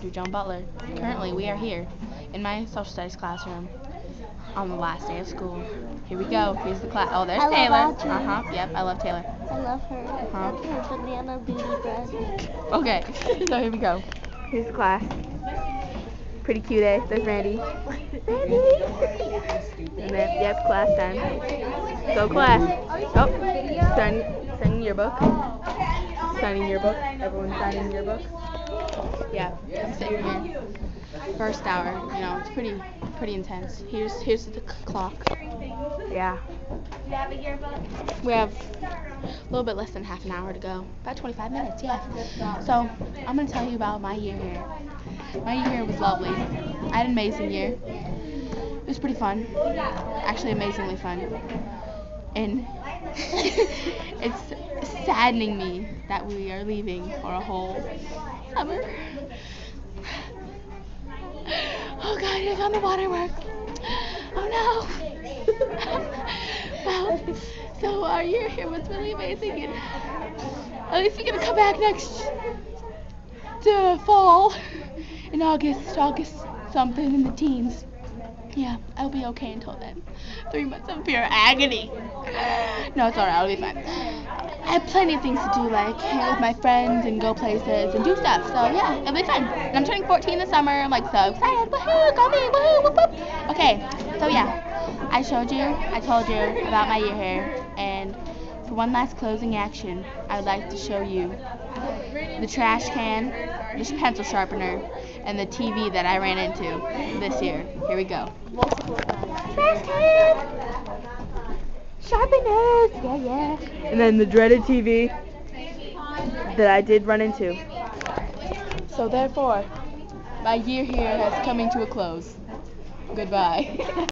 Audrey Joan Butler. Currently, we are here in my social studies classroom on the last day of school. Here we go. Here's the class. Oh, there's I Taylor. Uh huh. Yep, I love Taylor. I love her. Huh? That's her banana booty bread. Okay, so here we go. Here's the class. Pretty cute, eh? There's Randy. Randy! and then, yep, class time. Go class. Oh, sign, signing your book. Signing your book. Everyone signing your book. Yeah, I'm sitting here. First hour, you know, it's pretty, pretty intense. Here's, here's the clock. Yeah. We have a little bit less than half an hour to go. About 25 minutes, yeah. So, I'm going to tell you about my year here. My year here was lovely. I had an amazing year. It was pretty fun. Actually, amazingly fun. And it's saddening me that we are leaving for a whole summer. Oh god, here come the waterworks. Oh no. well, so our year here was really amazing and at least we're gonna come back next to fall in August, August something in the teens. Yeah, I'll be okay until then. Three months of pure agony. No, it's alright, I'll be fine. I have plenty of things to do, like hang with my friends and go places and do stuff. So yeah, it'll be fun. And I'm turning 14 this summer. I'm like so excited. Woohoo! Go me! Woohoo! Whoop, whoop. Okay, so yeah, I showed you, I told you about my year here, and for one last closing action, I would like to show you the trash can, the pencil sharpener, and the TV that I ran into this year. Here we go. Trash can! Sharpeners! Yeah, yeah. And then the dreaded TV that I did run into. So therefore, my year here has coming to a close. Goodbye.